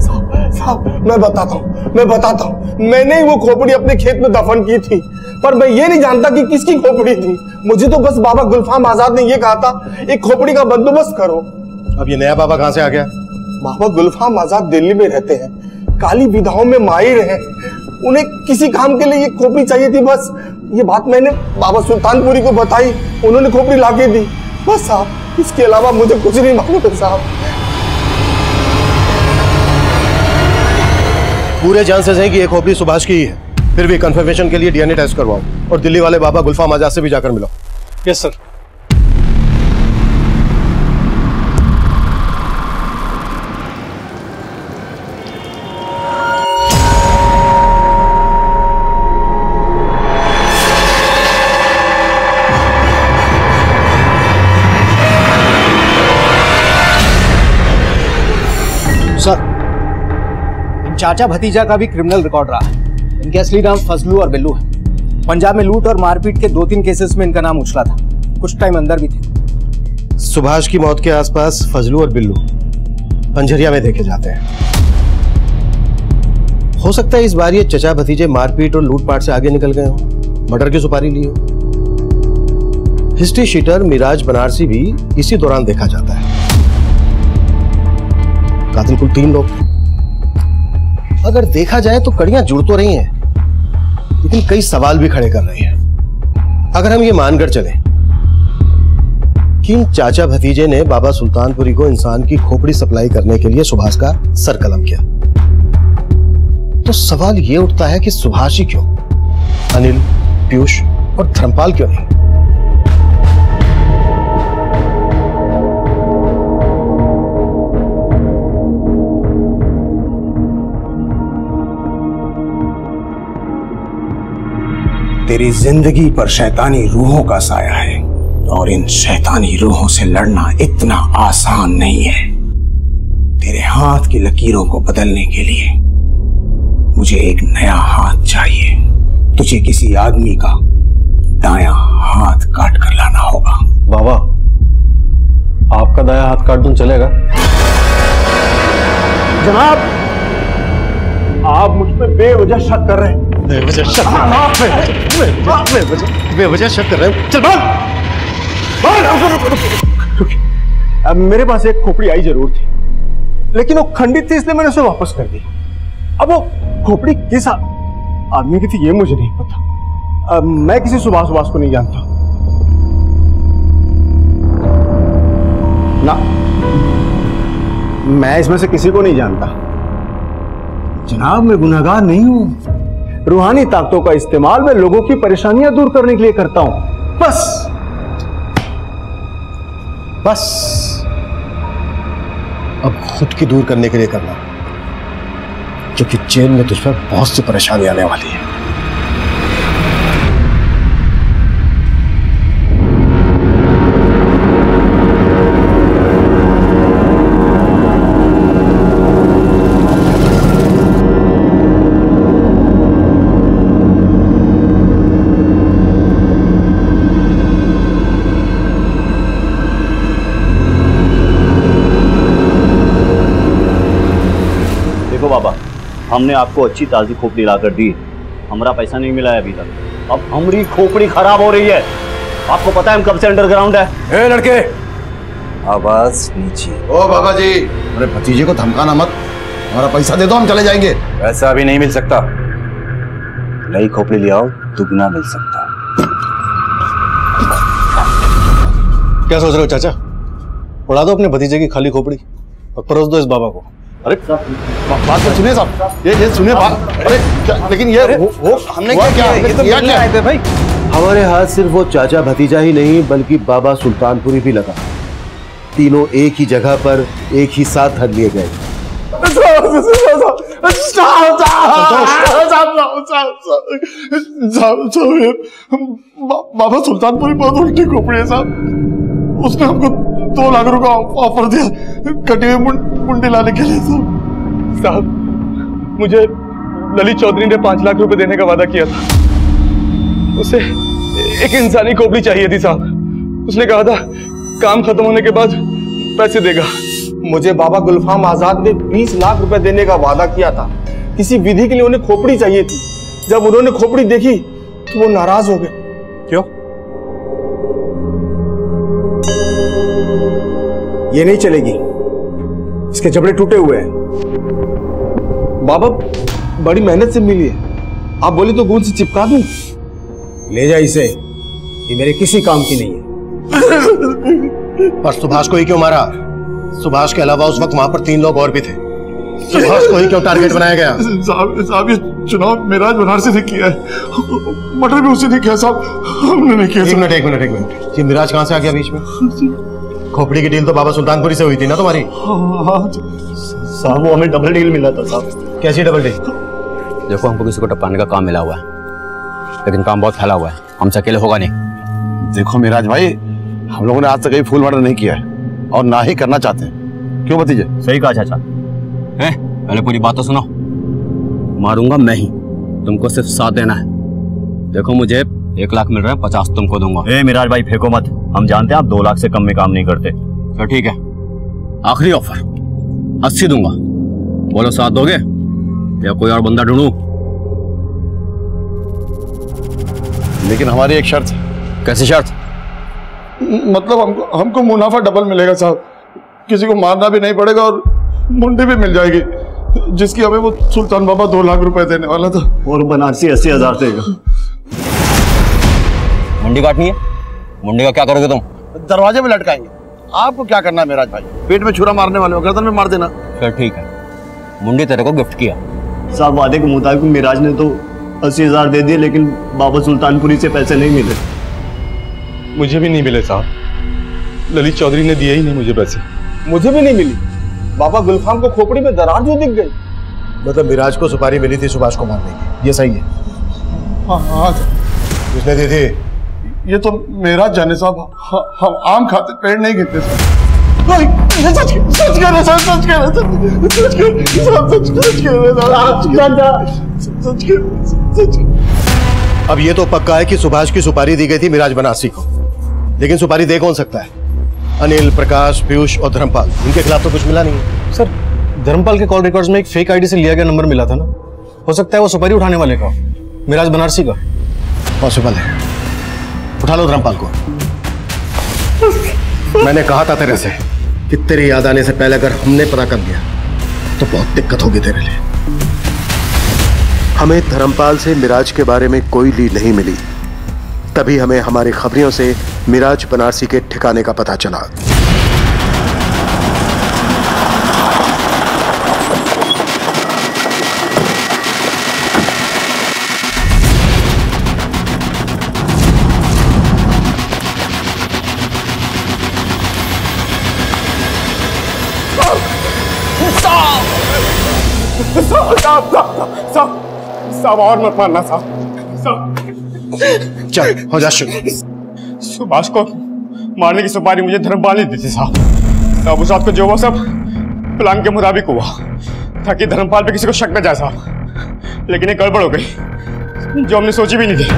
R: साहब मैं बताता हूँ मैं बताता हूँ। मैंने ही वो खोपड़ी अपने खेत में दफन की थी पर मैं ये नहीं जानता कि किसकी खोपड़ी थी। मुझे तो बस बाबा गुलफाम आज़ाद ने ये कहा था एक खोपड़ी का बंदोबस्त करो।
I: अब ये नया बाबा कहाँ से आ गया?
R: बाबा गुलफाम आज़ाद दिल्ली में रहते हैं काली विधाओं में माहिर हैं। उन्हें किसी काम के लिए ये खोपड़ी चाहिए थी बस। ये बात मैंने बाबा सुल्तानपुरी को बताई उन्होंने खोपड़ी लाके दी। बस साहब इसके अलावा मुझे कुछ नहीं मालूम है साहब।
I: पूरे चांसेस हैं कि एक खोपड़ी सुभाष की ही है। फिर भी कंफर्मेशन के लिए डीएनए टेस्ट करवाओ और दिल्ली वाले बाबा गुलफाम आज़ाद से भी जाकर मिलो।
A: यस सर
U: चाचा भतीजा का भी क्रिमिनल रिकॉर्ड रहा है। इनके असली नाम फजलू और बिल्लू है। पंजाब में लूट और मारपीट के दो तीन केसेस में इनका नाम उछला था। कुछ टाइम अंदर भी थे।
I: सुभाष की मौत के आसपास फजलू और बिल्लू पंजरिया में देखे जाते हैं। हो सकता है इस बार ये चचा भतीजे मारपीट और लूटपाट से आगे निकल गए हो। मर्डर की सुपारी ली हो। हिस्ट्री शीटर मिराज बनारसी भी इसी दौरान देखा जाता है। कातिल कुल तीन लोग। थे अगर देखा जाए तो कड़ियाँ जुड़ तो रही हैं, लेकिन कई सवाल भी खड़े कर रही हैं। अगर हम ये मानकर चले कि इन चाचा भतीजे ने बाबा सुल्तानपुरी को इंसान की खोपड़ी सप्लाई करने के लिए सुभाष का सर कलम किया तो सवाल ये उठता है कि सुभाष ही क्यों? अनिल, पीयूष और धर्मपाल क्यों नहीं?
U: तेरी ज़िंदगी पर शैतानी रूहों का साया है और इन शैतानी रूहों से लड़ना इतना आसान नहीं है। तेरे हाथ की लकीरों को बदलने के लिए मुझे एक नया हाथ चाहिए। तुझे किसी आदमी का दाया हाथ काट कर लाना होगा।
A: बाबा आपका दाया हाथ काट दूँ चलेगा?
R: जनाब आप मुझ पर बेवजह शक कर रहे हैं।
I: बेवजह शक कर रहे
R: अब मेरे पास एक खोपड़ी आई ज़रूर थी, लेकिन वो खंडित थी इसलिए मैंने उसे वापस कर दी। अब वो खोपड़ी किस? आदमी की थी, ये मुझे नहीं पता। अब मैं किसी सुभाष सुभाष को नहीं जानता। ना, मैं इसमें से किसी को नहीं जानता। जनाब, मैं गुनाहगार नहीं हूँ। रूहानी ताकतों का इस्तेमाल मैं लोगों की परेशानियाँ दूर करने के लिए करता हूँ। बस। बस।
I: अब खुद की दूर करने के लिए करना, क्योंकि चेन में तुझ पर बहुत सी परेशानी आने वाली है।
N: हमने आपको अच्छी ताजी खोपड़ी ला कर दी। हमारा पैसा नहीं मिला है अभी तक। अब हमारी खोपड़ी खराब हो रही है। आपको पता है हम कब से अंडरग्राउंड है?
I: ए लड़के!
N: आवाज़ नीचे।
I: ओ बाबा जी अरे भतीजे को धमकाना मत। हमारा पैसा दे दो हम चले जाएँगे।
N: पैसा अभी नहीं मिल सकता। नई खोपड़ी ले आओ दुगना मिल सकता।
A: क्या सोच रहे हो चाचा? उड़ा दो अपने भतीजे की खाली खोपड़ी और परोस दो इस बाबा को।
I: अरे बात तो सुनिए साहब। ये ये सुनिए बात। अरे क्या- लेकिन ये वो, वो हमने क्या क्या? हमने किया क्या? भाई। हमारे हाथ सिर्फ़ वो चाचा भतीजा ही नहीं बल्कि बाबा सुल्तानपुरी भी लगा। तीनों एक ही जगह पर एक ही साथ धर लिए गए।
V: बाबा सुल्तानपुरी बहुत उल्टी खोपड़ी है साहब। उसने हमको दो लाख रुपए ऑफ़र दिया। कटी हुई मुंडी लाने के लिए साहब
R: साहब मुझे ललित चौधरी ने पाँच लाख रुपए देने का वादा किया था। उसे एक इंसानी खोपड़ी चाहिए थी साहब। उसने कहा था काम खत्म होने के बाद पैसे देगा।
U: मुझे बाबा गुलफाम आज़ाद ने 20 लाख रुपए देने का वादा किया था। किसी विधि के लिए उन्हें खोपड़ी चाहिए थी। जब उन्होंने खोपड़ी देखी तो वो नाराज़ हो गए। क्यों? ये नहीं चलेगी। इसके जबड़े टूटे हुए हैं। बाबा बड़ी मेहनत से मिली है। आप बोले तो गूंद से चिपका दूँ। ले जा इसे। ये मेरे किसी काम की नहीं है।
I: पर सुभाष को ही क्यों मारा? सुभाष के अलावा उस वक्त वहाँ पर तीन लोग और भी थे। सुभाष को ही क्यों टारगेट बनाया गया?
V: साहब साहब ये चुनाव मेराज बनारसी ने किया है। मटर भी उसी ने किया साहब। हमने नहीं किया
I: एक मिनट एक मिनट एक मिनट। ये मिराज कहाँ से आ गया बीच में? खोपड़ी की डील तो बाबा सुल्तानपुरी से हुई थी ना तुम्हारी?
N: साहब वो हमें डबल डील मिला था साहब।
I: कैसी डबल डील
W: देखो हमको किसी को टपकाने का काम मिला हुआ है लेकिन काम बहुत फैला हुआ है। हमसे अकेले होगा नहीं।
X: देखो मिराज भाई हम लोगों ने आज तक कभी फूल मर्डर नहीं किया है और ना ही करना चाहते हैं। क्यों भतीजे?
W: सही कहा चाचा। ए, पहले पूरी बात तो सुनो। मारूँगा मैं ही। तुमको सिर्फ़ साथ देना है। देखो मुझे एक लाख मिल रहा है पचास तुमको दूँगा।
N: ए मिराज भाई फेंको मत। हम जानते हैं आप दो लाख से कम में काम नहीं करते।
W: तो ठीक है। आखिरी ऑफ़र अस्सी दूँगा। बोलो साथ दोगे? या कोई और बंदा ढूंढूं?
X: लेकिन हमारी एक शर्त।
W: कैसी शर्त?
V: मतलब हमको हमको मुनाफा डबल मिलेगा साहब। किसी को मारना भी नहीं पड़ेगा और मुंडी भी मिल जाएगी। जिसकी हमें वो सुल्तान बाबा दो लाख रुपए देने वाला था।
N: और बनारसी अस्सी हज़ार देगा।
W: मुंडी काटनी है? मुंडी का क्या करोगे तुम?
X: दरवाजे में लटकाएँगे। आपको क्या करना है मिराज भाई? पेट में छुरा मारने वाले हो गर्दन में मार देना।
W: फिर ठीक है। मुंडी तेरे को गिफ्ट किया।
N: साहब वादे के मुताबिक मिराज ने तो अस्सी हज़ार दे दिए लेकिन बाबा सुल्तानपुरी से पैसे नहीं मिले।
R: मुझे भी नहीं मिले साहब। ललित चौधरी ने दिए ही नहीं मुझे पैसे।
U: मुझे भी नहीं मिली। बाबा गुलफाम को खोपड़ी में दरार जो दिख गई।
I: मतलब मिराज को सुपारी मिली थी सुभाष को मारने की। ये सही है।
V: हाँ हाँ।
I: किसने दी थी?
V: ये तो मेरा जाने साहब हम आम खाते पेड़ नहीं गिरते साहब नहीं, ये सच सच कह रहे साहब सच कह रहे सच सच कह साहब सच सच कह रहे साहब सच सच सच
I: अब ये तो पक्का है कि सुभाष की सुपारी दी गई थी मिराज बनारसी को। लेकिन सुपारी दे कौन सकता है? अनिल प्रकाश पीयूष और धर्मपाल। इनके खिलाफ तो कुछ मिला नहीं
A: सर धर्मपाल के कॉल रिकॉर्ड्स में एक फेक आईडी से लिया गया नंबर मिला था ना? हो सकता है वो सुपारी उठाने वाले का मिराज बनारसी का।
I: पॉसिबल है। उठा लो धर्मपाल को। मैंने कहा था तेरे से कि तेरी याद आने से पहले अगर हमने पता कर लिया तो बहुत दिक्कत होगी तेरे लिए। हमें धर्मपाल से मिराज के बारे में कोई लीड नहीं मिली। तभी हमें हमारी खबरियों से मिराज बनारसी के ठिकाने का पता चला।
V: और मत मारना साहब
I: चल हो जा शुरू
V: सुभाष को मारने की सुपारी मुझे धर्मपाल ने दी थी साहब साहब उस रात को जो हुआ सब प्लान के मुताबिक हुआ ताकि धर्मपाल पे किसी को शक न जाए साहब लेकिन ये गड़बड़ हो गई जो हमने सोची भी नहीं थी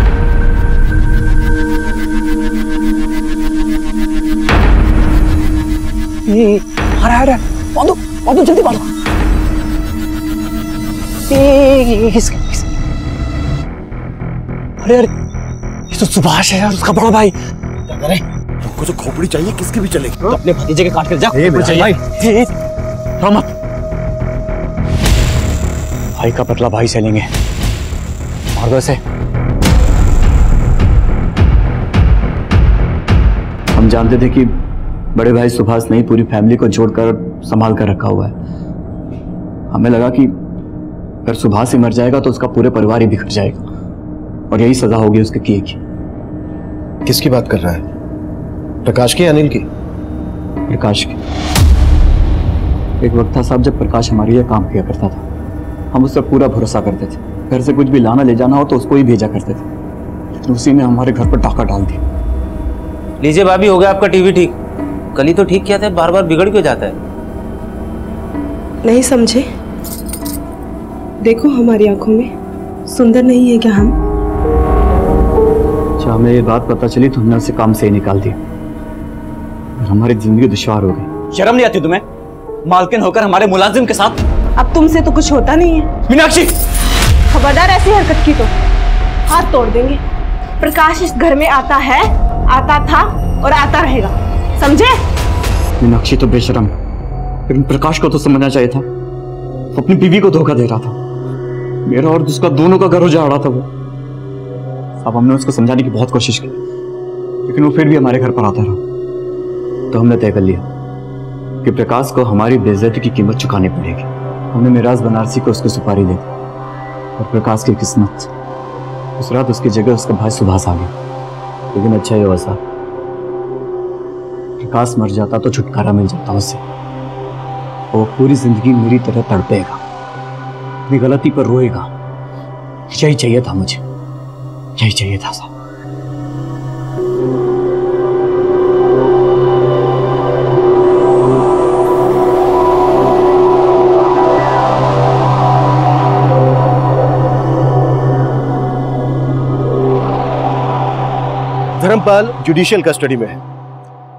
D: रहा है बांधो बांधो जल्दी बांधो अरे अरे ये तो सुभाष है यार उसका बड़ा भाई। करें?
I: हमको जो खोपड़ी चाहिए किसकी भी चलेगी।
D: तो अपने भतीजे के काट कर जा
I: मेरा
D: चाहिए। ए, भाई का बदला भाई से लेंगे मार दो इसे
L: हम जानते थे कि बड़े भाई सुभाष ने पूरी फैमिली को जोड़कर संभाल कर रखा हुआ है। हमें लगा कि अगर सुभाष ही मर जाएगा तो उसका पूरे परिवार ही बिखर जाएगा। और यही सजा होगी उसके किए की।
I: किसकी बात कर रहा है? प्रकाश की अनिल की?
L: प्रकाश की। एक वक्त था साहब जब प्रकाश हमारे लिए काम किया करता था। हम उस पर पूरा भरोसा करते थे। घर से कुछ भी लाना ले जाना हो तो उसको ही भेजा करते थे। लेकिन उसी ने हमारे घर पर डाका डाल दिया।
M: लीजिए भाभी हो गया आपका टीवी ठीक। कल ही तो ठीक किया था बार बार बिगड़ क्यों जाता है?
Y: नहीं समझे। देखो हमारी आँखों में सुंदर नहीं है क्या हम?
L: अच्छा हमें ये बात पता चली तो हमने उसे काम से ही निकाल दिया। और हमारी ज़िंदगी दुश्वार हो गई।
D: शर्म नहीं आती तुम्हें? मालकिन होकर हमारे मुलाजिम के साथ।
Y: अब तुमसे तो कुछ होता नहीं है।
D: मीनाक्षी!
Y: खबरदार ऐसी हरकत की तो। हाथ तोड़ देंगे। प्रकाश इस घर में आता है आता था और आता रहेगा। समझे?
L: मीनाक्षी तो बेशरम। लेकिन प्रकाश को तो समझना चाहिए था। अपनी बीवी को धोखा दे रहा था। मेरा और उसका दोनों का घर उजाड़ रहा था वो। अब हमने उसको समझाने की बहुत कोशिश की, लेकिन वो फिर भी हमारे घर पर आता रहा। तो हमने तय कर लिया कि प्रकाश को हमारी बेइज्जती की कीमत चुकानी पड़ेगी। हमने मिराज बनारसी को उसकी सुपारी दे दी और प्रकाश की किस्मत। उस रात उसकी जगह उसका भाई सुभाष आ गया। लेकिन अच्छा ही हुआ साहब प्रकाश मर जाता तो छुटकारा मिल जाता उसे वो पूरी ज़िंदगी मेरी तरह तड़पेगा। अपनी गलती पर रोएगा। यही चाहिए था मुझे। यही चाहिए था साहब
I: धर्मपाल जुडिशियल कस्टडी में है।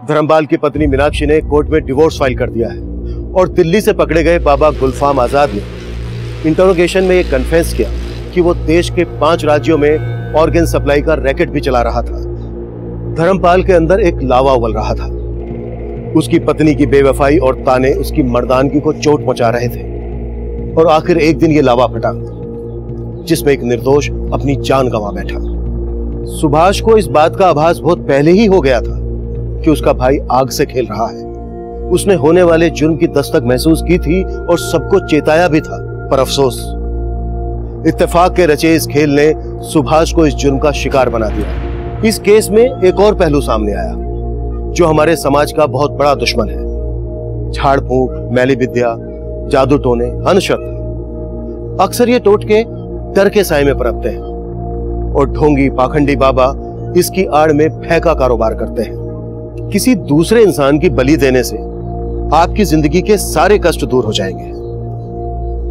I: धर्मपाल की पत्नी मीनाक्षी ने कोर्ट में डिवोर्स फ़ाइल कर दिया है और दिल्ली से पकड़े गए बाबा गुलफाम आज़ाद ने इंटरोगेशन में ये कन्फेस किया कि वो देश के पाँच राज्यों में ऑर्गन सप्लाई का रैकेट भी चला रहा था। धर्मपाल के अंदर एक लावा उबल रहा था। उसकी पत्नी की बेवफाई और ताने उसकी मर्दानगी को चोट पहुँचा रहे थे। और आखिर एक दिन ये लावा फटा, जिसमें एक निर्दोष अपनी जान गंवा बैठा। सुभाष को इस बात का आभास बहुत पहले ही हो गया था कि उसका भाई आग से खेल रहा है। उसने होने वाले जुर्म की दस्तक महसूस की थी और सबको चेताया भी था। पर अफसोस। इत्तेफाक के रचे इस खेल ने सुभाष को इस जुर्म का शिकार बना दिया। इस केस में एक और पहलू सामने आया, जो हमारे समाज का बहुत बड़ा दुश्मन है। झाड़ फूक मैली विद्या जादू टोने अंधश्रद्धा अक्सर ये टोटके डर के साय में पनपते हैं और ढोंगी, पाखंडी बाबा इसकी आड़ में फैका कारोबार करते हैं। किसी दूसरे इंसान की बलि देने से आपकी ज़िंदगी के सारे कष्ट दूर हो जाएँगे।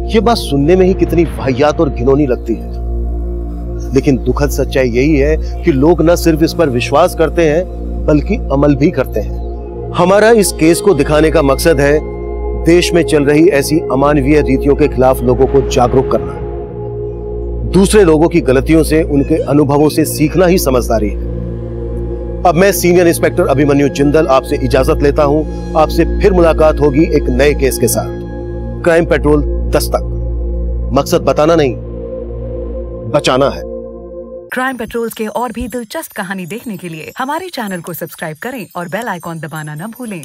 I: ये बात सुनने में ही कितनी वाहियात और घिनौनी लगती है। लेकिन दुखद सच्चाई यही है कि लोग न सिर्फ़ इस पर विश्वास करते हैं, बल्कि अमल भी करते हैं। हमारा इस केस को दिखाने का मकसद है देश में चल रही ऐसी अमानवीय रीतियों के खिलाफ लोगों को जागरूक करना। दूसरे लोगों की गलतियों से उनके अनुभवों से सीखना ही समझदारी है। अब मैं सीनियर इंस्पेक्टर अभिमन्यु जिंदल आपसे इजाज़त लेता हूँ। आपसे फिर मुलाकात होगी एक नए केस के साथ। क्राइम पेट्रोल दस्तक मकसद बताना नहीं, बचाना है।
Z: क्राइम पेट्रोल के और भी दिलचस्प कहानी देखने के लिए हमारे चैनल को सब्सक्राइब करें और बेल आइकॉन दबाना न भूलें।